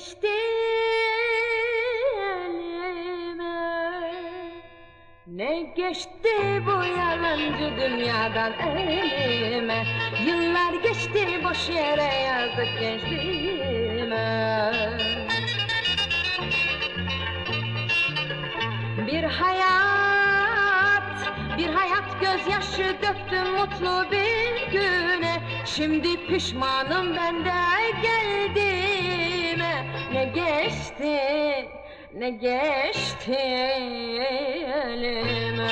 geçti elime. Ne geçti bu yalancı dünyadan elime? Yıllar geçti boş yere yazdık gençliğime. Bir hayat, bir hayat gözyaşı döktüm mutlu bir güne. Şimdi pişmanım benden geçti, ne geçti elime?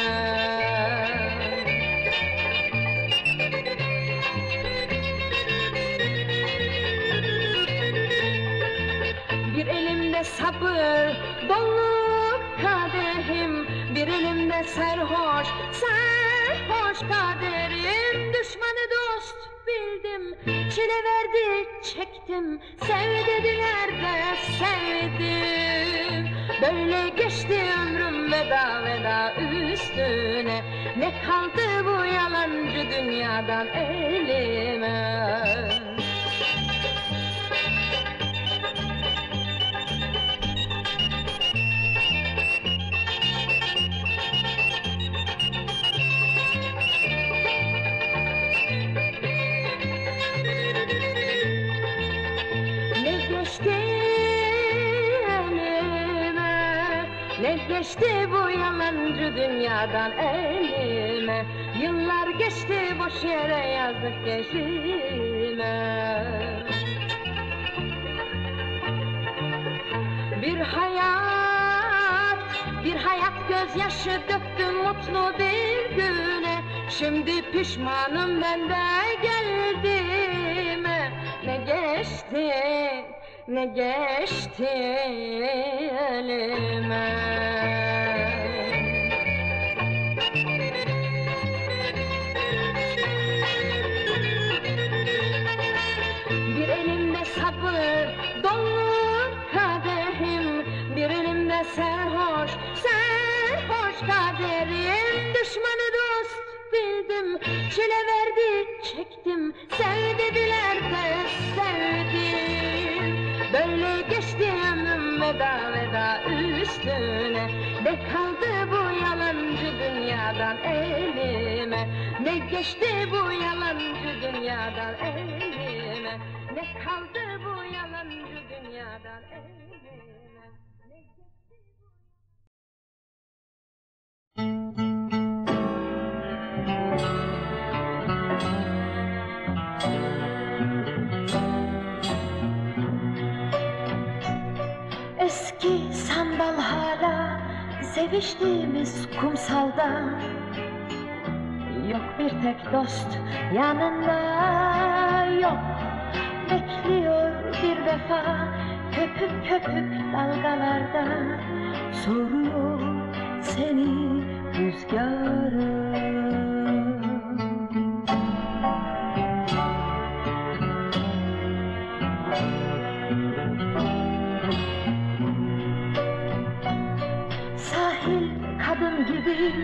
Bir elimde sabır dolu kadehim. Bir elimde serhoş, serhoş kaderim. Düşmanı dost bildim, çile verdi çektim. Sev dediler de sevdim. Böyle geçti ömrüm veda veda üstüne. Ne kaldı bu yalancı dünyadan elime geçti bu yalancı dünyadan elime. Yıllar geçti boş yere yazık geçime Bir hayat, bir hayat gözyaşı döktüm mutlu bir güne. Şimdi pişmanım ben de geldiğime. Ne geçti, ne geçti elime? Bir elimde sabır dolu kadehim Bir elimde serhoş, serhoş kaderim. Düşmanı dost bildim, çile verdi veda veda üstüne. Ne kaldı bu yalancı dünyadan elime? Ne geçti bu yalancı dünyadan elime? Ne kaldı bu yalancı dünyadan elime? Ne geçti seviştiğimiz kumsalda Yok bir tek dost yanında yok. Bekliyor bir vefa köpük köpük dalgalarda. Soruyor seni rüzgarı gibi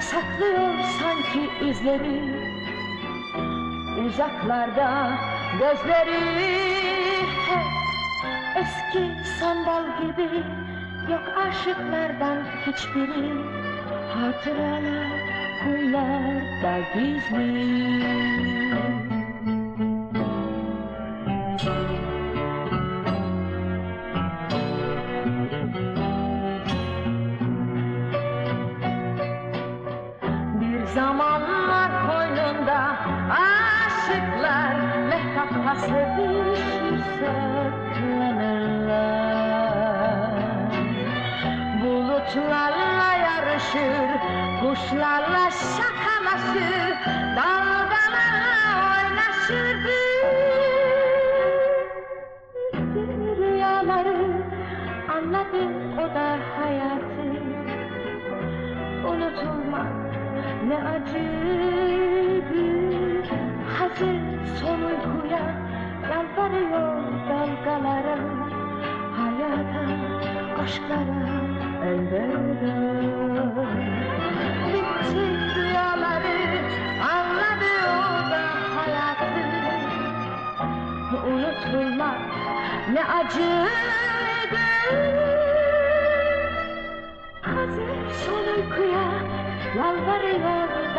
saklıyor sanki izleri. Uzaklarda gözleri hep eski sandal gibi Yok aşıklardan hiçbiri. Hatıralar kuyularda gizli bir saklanırlar Bulutlarla yarışır, kuşlarla şakalaşır Dalgalarla oynaşırdı Bitti rüyaları anladı o da hayatı. Unutulmak ne acıydı aşklara elveda. Bitti rüyaları anladı o da hayatı. Unutulmak ne acıydı Hazır son uykuya Yalvarıyor